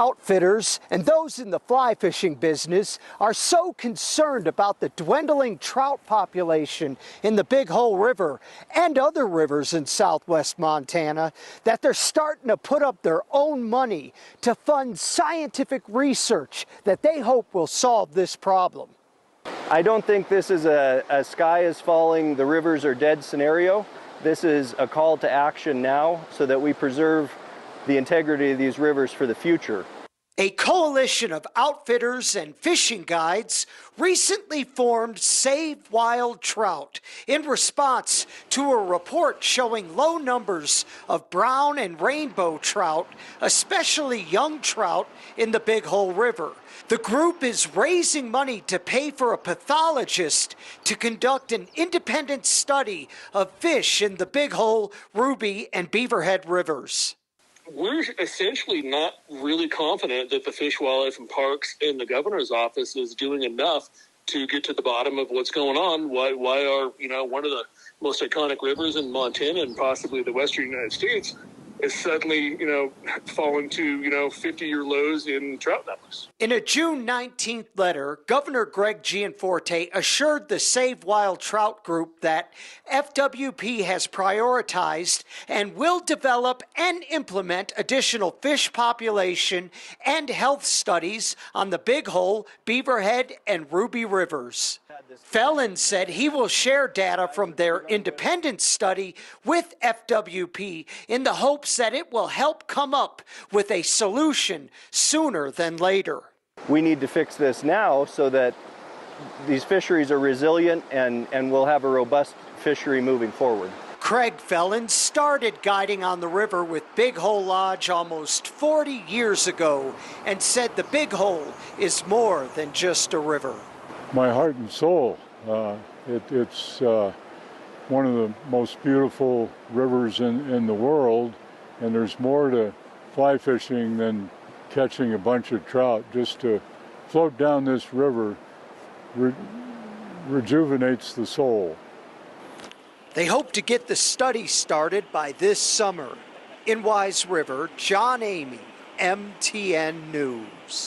Outfitters and those in the fly fishing business are so concerned about the dwindling trout population in the Big Hole River and other rivers in southwest Montana that they're starting to put up their own money to fund scientific research that they hope will solve this problem. I don't think this is a, a sky is falling, the rivers are dead scenario. This is a call to action now so that we preserve the integrity of these rivers for the future. A coalition of outfitters and fishing guides recently formed Save Wild Trout in response to a report showing low numbers of brown and rainbow trout, especially young trout, in the Big Hole River. The group is raising money to pay for a pathologist to conduct an independent study of fish in the Big Hole, Ruby, and Beaverhead rivers we're essentially not really confident that the Fish, Wildlife, and Parks in the governor's office is doing enough to get to the bottom of what's going on. Why, why are, you know, one of the most iconic rivers in Montana and possibly the western United States is suddenly, you know, fallen to, you know, 50 year lows in trout numbers. In a June 19th letter, Governor Greg Gianforte assured the Save Wild Trout Group that FWP has prioritized and will develop and implement additional fish population and health studies on the Big Hole, Beaverhead, and Ruby Rivers. Fellin said he will share data from their independent study with FWP in the hopes that it will help come up with a solution sooner than later. We need to fix this now so that these fisheries are resilient and, and we'll have a robust fishery moving forward. Craig Fellin started guiding on the river with Big Hole Lodge almost 40 years ago and said the Big Hole is more than just a river my heart and soul. Uh, it, it's uh, one of the most beautiful rivers in, in the world, and there's more to fly fishing than catching a bunch of trout. Just to float down this river re rejuvenates the soul. They hope to get the study started by this summer. In Wise River, John Amy, MTN News.